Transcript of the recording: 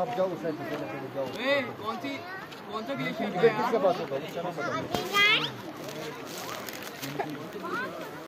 आप जाओ उस साइड जाओ। कौन सी कौन सा ग्लेशियर किसके पास होगा